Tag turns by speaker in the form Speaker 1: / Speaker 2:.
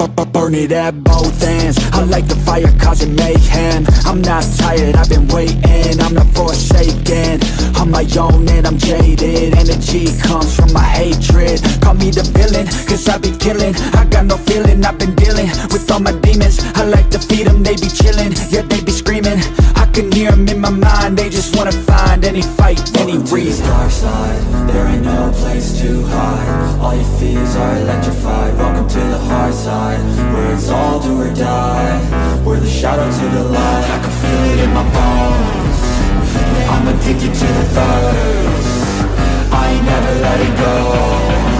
Speaker 1: Burn it at both ends. I like the fire causing mayhem. I'm not tired, I've been waiting. I'm not forsaken. On my own and I'm jaded. Energy comes from my hatred. Call me the villain, cause I be killing. I got no feeling, I've been dealing With all my demons. I like to feed them, they be chilling. Yeah, they be screaming. I can hear them in my mind. They just wanna find any fight, any reason.
Speaker 2: Dark side to the light. I can feel it in my bones. I'm addicted to the thirst I ain't never letting go.